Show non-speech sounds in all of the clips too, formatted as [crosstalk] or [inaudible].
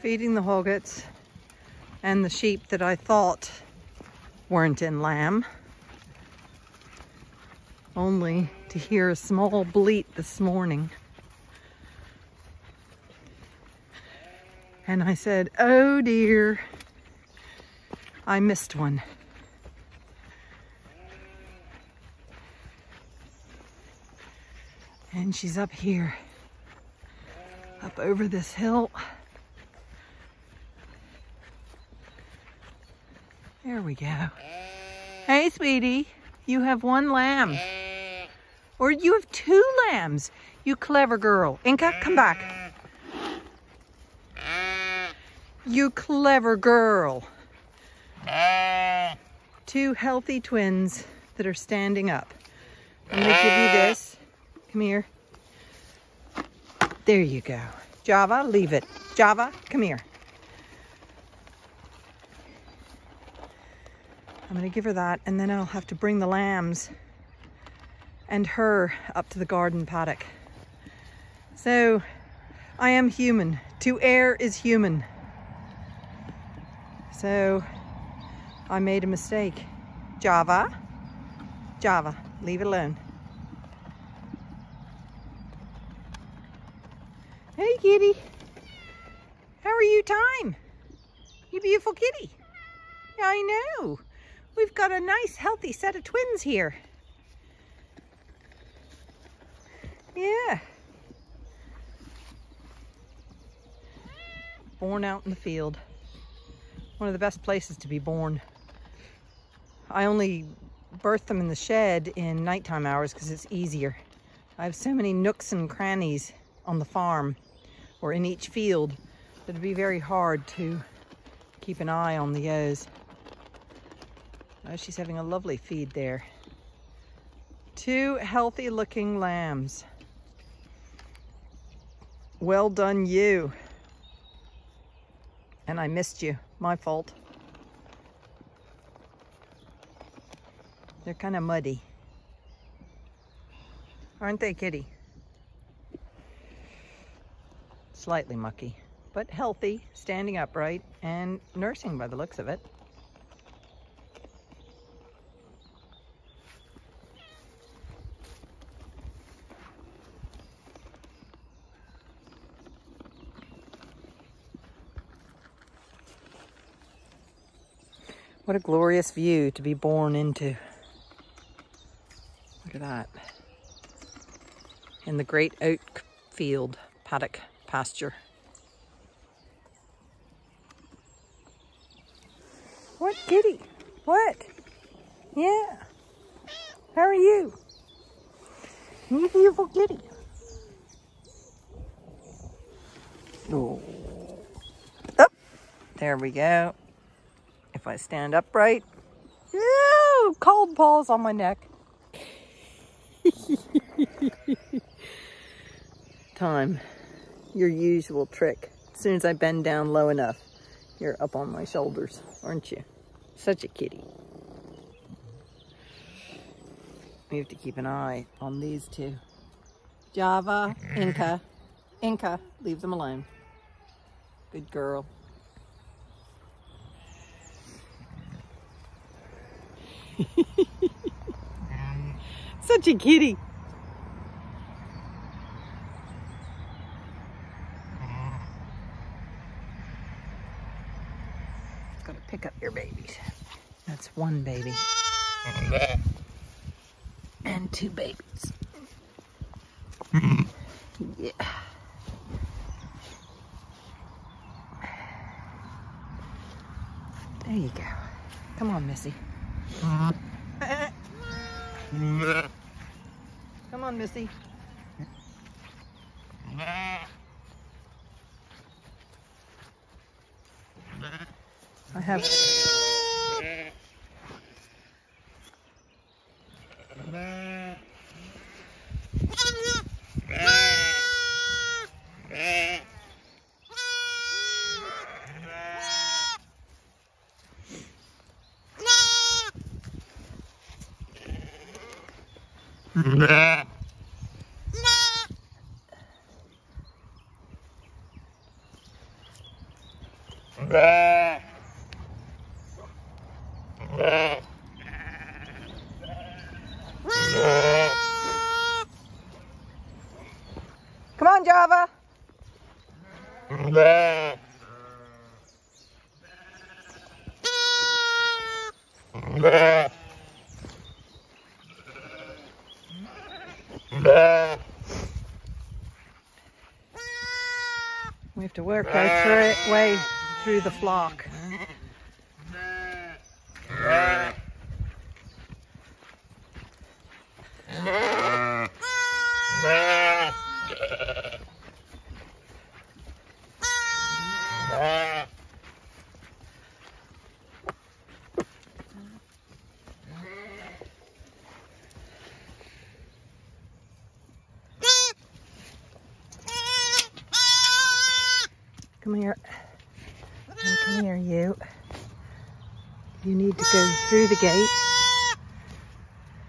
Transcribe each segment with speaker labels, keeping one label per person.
Speaker 1: feeding the hoggets and the sheep that I thought weren't in lamb. Only to hear a small bleat this morning. And I said, oh dear, I missed one. And she's up here, up over this hill. We go. Hey, sweetie, you have one lamb. Or you have two lambs. You clever girl. Inca, come back. You clever girl. Two healthy twins that are standing up. I'm gonna give you this. Come here. There you go. Java, leave it. Java, come here. I'm gonna give her that and then I'll have to bring the lambs and her up to the garden paddock. So I am human. To err is human. So I made a mistake. Java, Java, leave it alone. Hey kitty, how are you time? You beautiful kitty. I know. We've got a nice healthy set of twins here. Yeah. Born out in the field. One of the best places to be born. I only birth them in the shed in nighttime hours because it's easier. I have so many nooks and crannies on the farm or in each field that it'd be very hard to keep an eye on the ewes. Oh, she's having a lovely feed there. Two healthy looking lambs. Well done you. And I missed you. My fault. They're kind of muddy. Aren't they, kitty? Slightly mucky, but healthy, standing upright, and nursing by the looks of it. What a glorious view to be born into. Look at that. In the great oak field, paddock pasture. What kitty? What? Yeah. How are you? You beautiful kitty. Oh. oh. There we go. If I stand upright, Ew, cold paws on my neck. [laughs] Time, your usual trick. As soon as I bend down low enough, you're up on my shoulders, aren't you? Such a kitty. We have to keep an eye on these two. Java, Inca, Inca, leave them alone. Good girl. [laughs] Such a kitty. Gotta pick up your babies. That's one baby. And two babies. [laughs] Yeah. There you go. Come on, Missy. [laughs] Come on, Missy. [laughs] I have. Bäh. The flock. Come here. And come here, you. You need to go through the gate.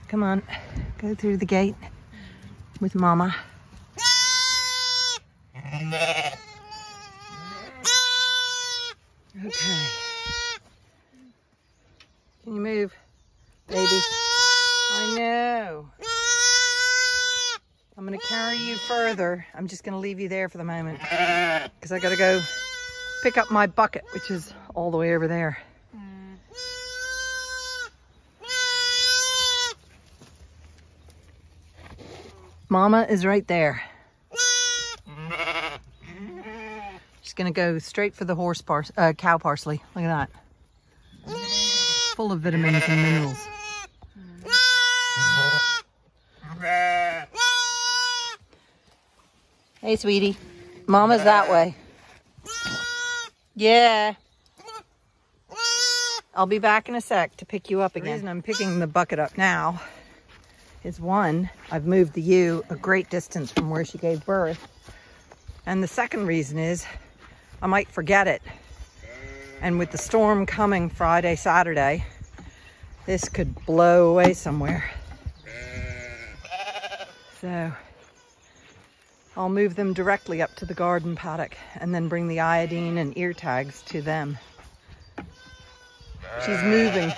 Speaker 1: Come on, go through the gate with Mama. Okay. Can you move, baby? I know. I'm gonna carry you further. I'm just gonna leave you there for the moment because I gotta go pick up my bucket, which is all the way over there. Mama is right there. [laughs] She's gonna go straight for the horse pars uh, cow parsley. Look at that. Full of vitamins and minerals. Hey, sweetie. Mama's that way. Yeah. I'll be back in a sec to pick you up again. The reason I'm picking the bucket up now is one, I've moved the ewe a great distance from where she gave birth. And the second reason is I might forget it. And with the storm coming Friday, Saturday, this could blow away somewhere. So I'll move them directly up to the garden paddock and then bring the iodine and ear tags to them. She's moving.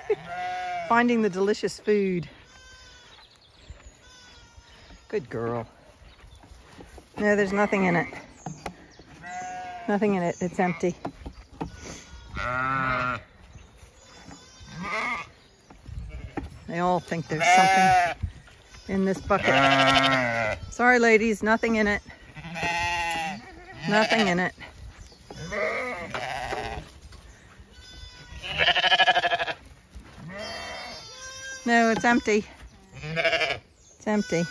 Speaker 1: [laughs] Finding the delicious food. Good girl. No, there's nothing in it. Nothing in it. It's empty. They all think there's something in this bucket. Sorry, ladies, nothing in it. Nothing in it. No, it's empty. It's empty.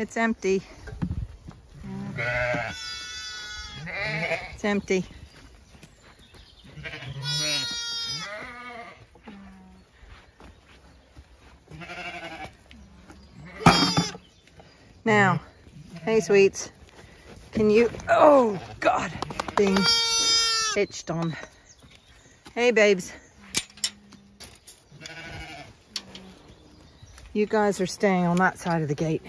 Speaker 1: It's empty. It's empty. Now, hey sweets, can you, oh God, being hitched on. Hey babes. You guys are staying on that side of the gate.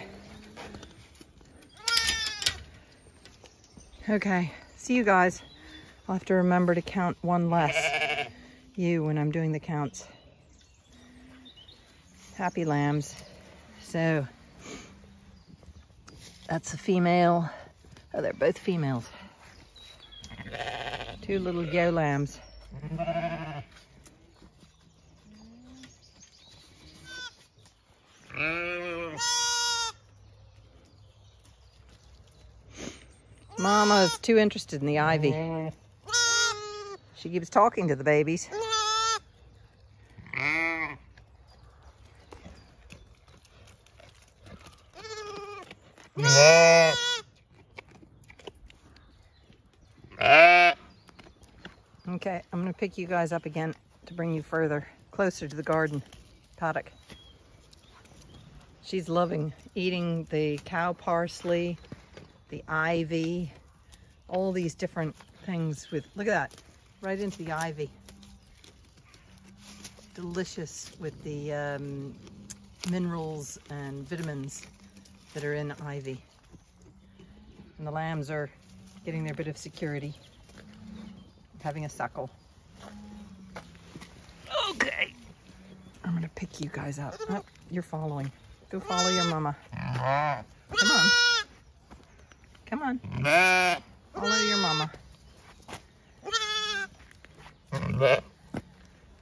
Speaker 1: Okay, see you guys. I'll have to remember to count one less you when I'm doing the counts. Happy lambs. So, that's a female. Oh, they're both females. Two little yo lambs. Mama's too interested in the ivy. She keeps talking to the babies. Okay, I'm gonna pick you guys up again to bring you further, closer to the garden paddock. She's loving eating the cow parsley, the ivy, all these different things with, look at that, right into the ivy. Delicious with the um, minerals and vitamins that are in ivy. And the lambs are getting their bit of security. having a suckle. Okay. I'm gonna pick you guys up. Oh, you're following. Go follow your mama. [laughs] Come on. Come on. Follow your mama.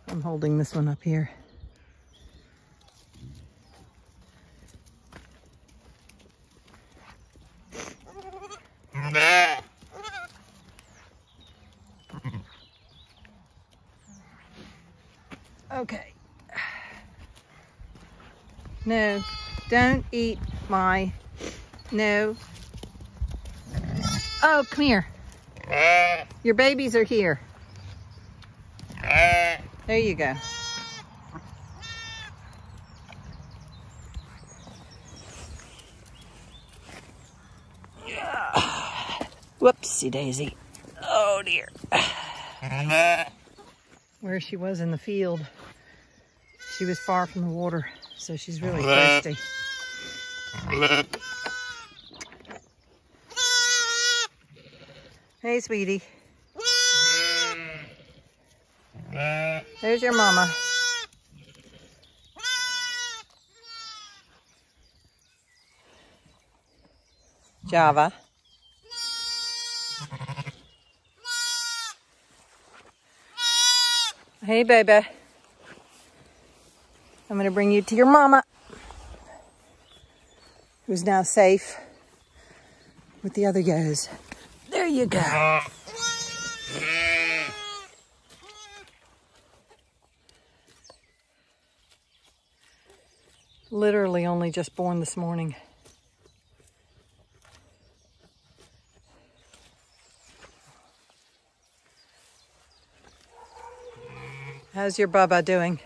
Speaker 1: I'm holding this one up here. Okay. No, don't eat my, no. Oh, come here. Your babies are here. There you go. Whoopsie daisy. Oh dear. Where she was in the field, she was far from the water, so she's really thirsty. Hey, sweetie. There's your mama. Java. Hey, baby. I'm going to bring you to your mama, who's now safe with the other yos. There you go. Literally only just born this morning. How's your Bubba doing?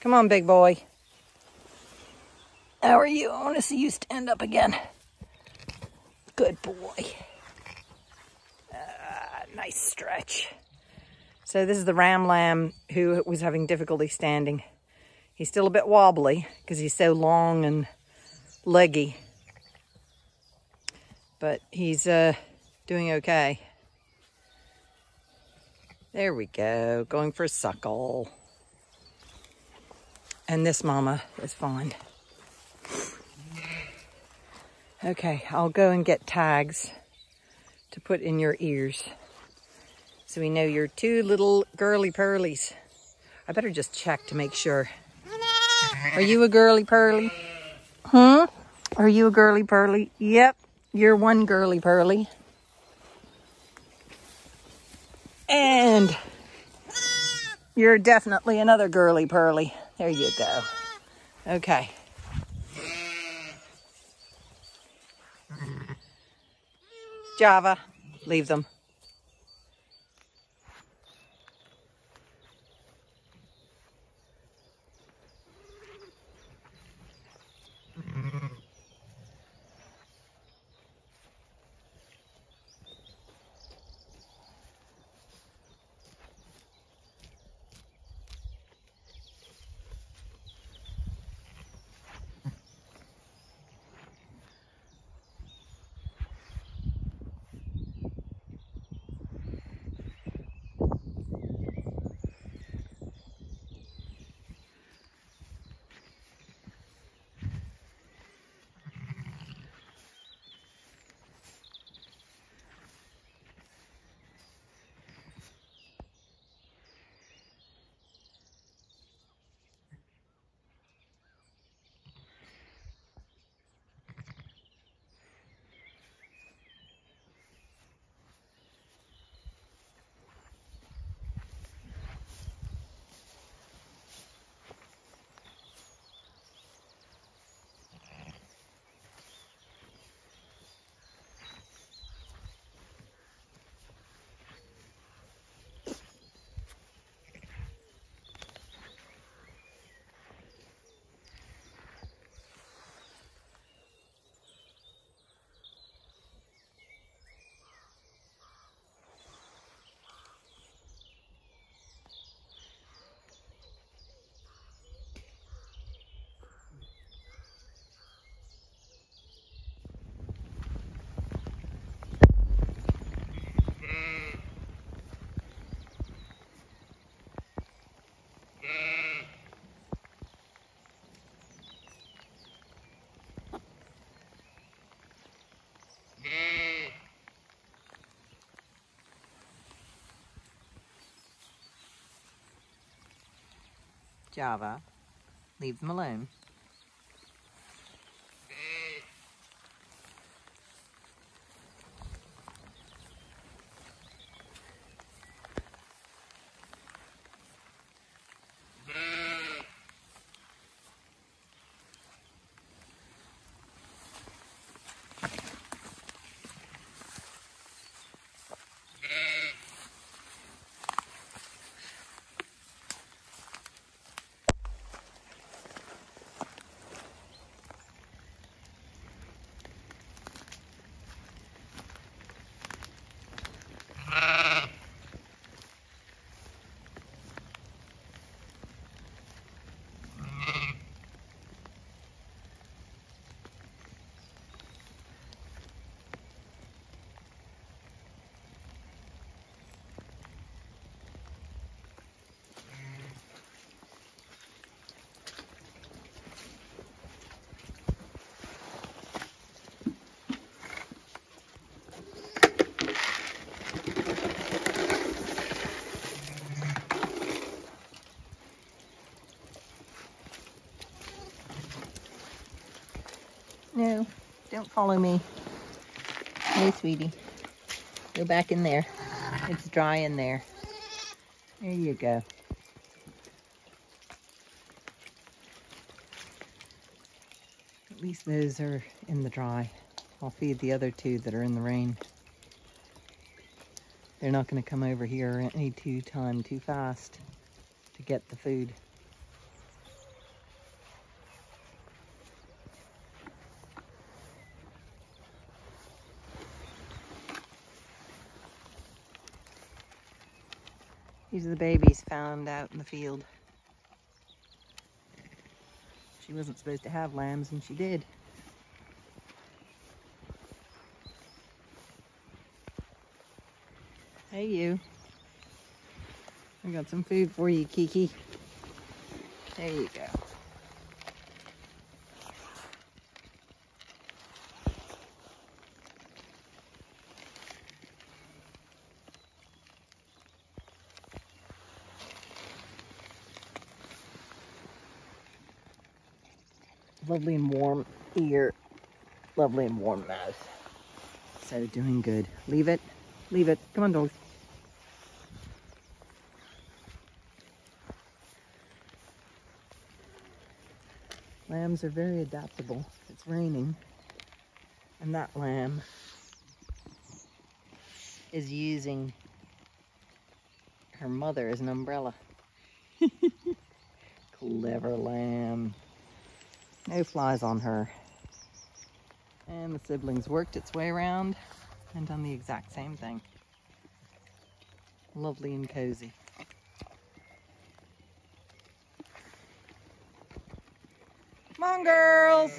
Speaker 1: Come on, big boy. How are you? I want to see you stand up again. Good boy. Nice stretch. So this is the ram lamb who was having difficulty standing. He's still a bit wobbly because he's so long and leggy. But he's uh, doing okay. There we go, going for a suckle. And this mama is fine. Okay, I'll go and get tags to put in your ears. So we know you're two little girly pearlies. I better just check to make sure. Are you a girly pearly? Huh? Are you a girly pearly? Yep, you're one girly pearly. And you're definitely another girly pearly. There you go. Okay. Java, leave them. Java, leave them alone. No, don't follow me. Hey, sweetie. Go back in there. It's dry in there. There you go. At least those are in the dry. I'll feed the other two that are in the rain. They're not going to come over here any too time too fast to get the food. These are the babies found out in the field. She wasn't supposed to have lambs and she did. Hey you. I got some food for you, Kiki. There you go. Lovely and warm ear. Lovely and warm mouth. So doing good. Leave it. Leave it. Come on, dogs. Lambs are very adaptable. It's raining. And that lamb is using her mother as an umbrella. [laughs] Clever lamb. No flies on her. And the siblings worked its way around and done the exact same thing. Lovely and cozy. Come on, girls.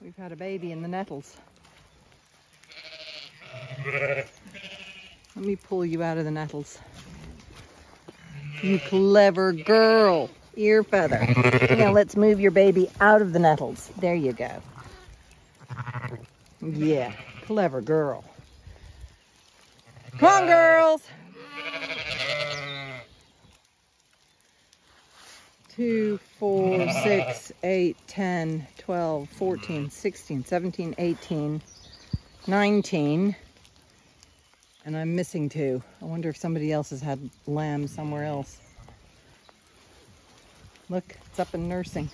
Speaker 1: We've had a baby in the nettles. Let me pull you out of the nettles. You clever girl. Ear feather. Now [laughs] let's move your baby out of the nettles. There you go. Yeah, clever girl. Come on, girls. Two, four, six, eight, 10, 12, 14, 16, 17, 18, 19. And I'm missing two. I wonder if somebody else has had lamb somewhere else. Look, it's up in nursing.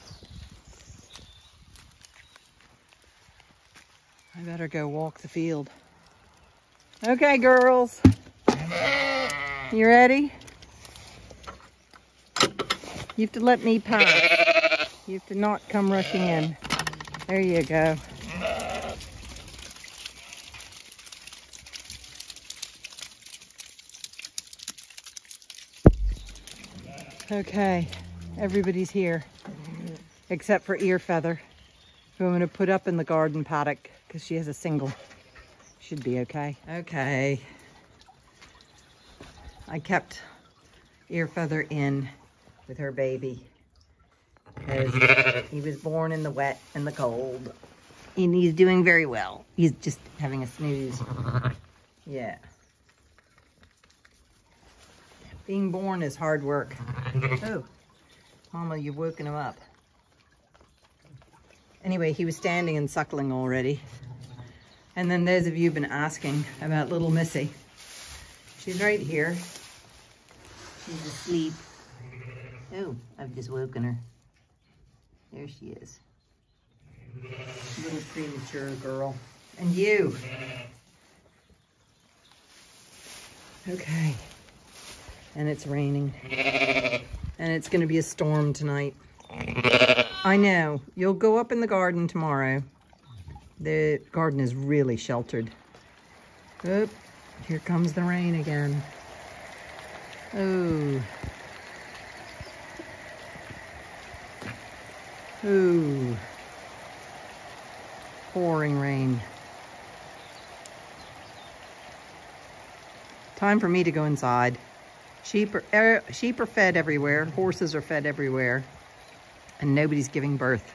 Speaker 1: I better go walk the field. Okay, girls. You ready? You have to let me pass. You have to not come rushing in. There you go. Okay, everybody's here except for Ear Feather, who I'm going to put up in the garden paddock because she has a single. Should be okay. Okay. I kept Ear Feather in with her baby because [laughs] he was born in the wet and the cold. And he's doing very well. He's just having a snooze. [laughs] Yeah. Being born is hard work. [laughs] Oh, Mama, you've woken him up. Anyway, he was standing and suckling already. And then those of you have been asking about little Missy. She's right here. She's asleep. Oh, I've just woken her. There she is. Little premature girl. And you. Okay. And it's raining. And it's going to be a storm tonight. I know. You'll go up in the garden tomorrow. The garden is really sheltered. Oop, here comes the rain again. Oh. Ooh. Pouring rain. Time for me to go inside. Sheep are, er, sheep are fed everywhere. Horses are fed everywhere. And nobody's giving birth.